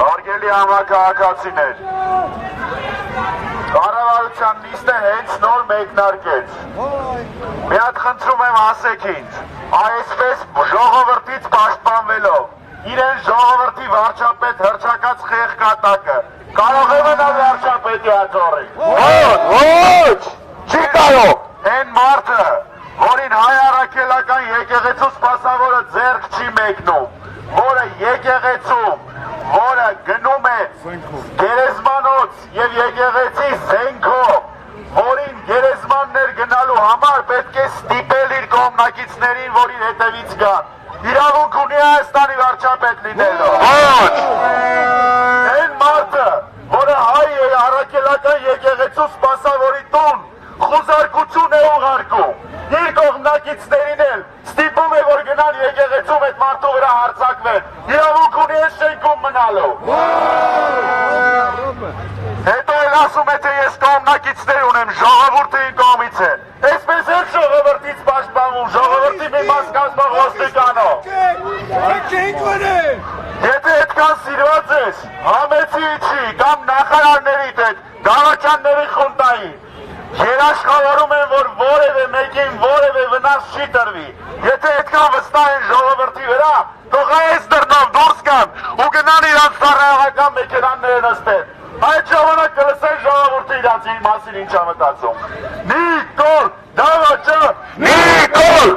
Հարգելի համակարգացիներ, կառավարության նիստը հենց նոր մեկնարկեց։ Մի հատ խնդրում եմ ասեք ինձ, այսպես ժողովրդից պաշտպանվելով իրեն ժողովրդի վարչապետ հրճակած խեղ կատակը կարող է մնալ վարչապետի աթոռի։ Ոչ, ոչ, չի կարող։ Այն մարդը, որին հայ առաքելական եկեղեցու սպասավորը ձեռք չի մեկնում, որը եկեղեցում, որը գնում է գերեզմանոց եւ եկեղեցի զենքով, որին գերեզմաններ գնալու համար պետք է ստիպել իր կողմնակիցներին, որ իր հետևից գան։ Իրավունք ունի Հայաստանի վարչապետ լինելու։ Ոչ։ Այն մարդը, որը հայ է առաքելական եկեղեցու սպասավորի տուն, խոզարկություն է ուղարկում։ Իր կողմնակիցներին էլ ստիպում է, որ գնան եկեղեցում այդ մարդու վրա հարձակվեն։ Իրավունք ունի այս շենքում մնալու։ Հետո էլ ասում է, թե ես կողմնակիցներ ունեմ, ժողովուրդը իմ կողմից է։ Այսպես էլ ժողովրդից պաշտպանվում, ժողովրդի մի մաս կազմող ոստիկանով։ Եթե այդքան սիրված ես, համեցի իջի կամ նախարարների հետ, գավաճանների խունտային, երաշխավորում են, որ որևէ մեկին որևէ վնաս չի տրվի։ Եթե այդքան վստահ են ժողովրդի վրա, թող այս դռնով դուրս գան ու գնան իրանց ծառայողական մեքենաները նստեն։ Այդ ժամանակ կլսեն ժողովուրդը իրանց մասին ինչ է մտածում։ Նիկոլ, դավաճան, Նիկոլ,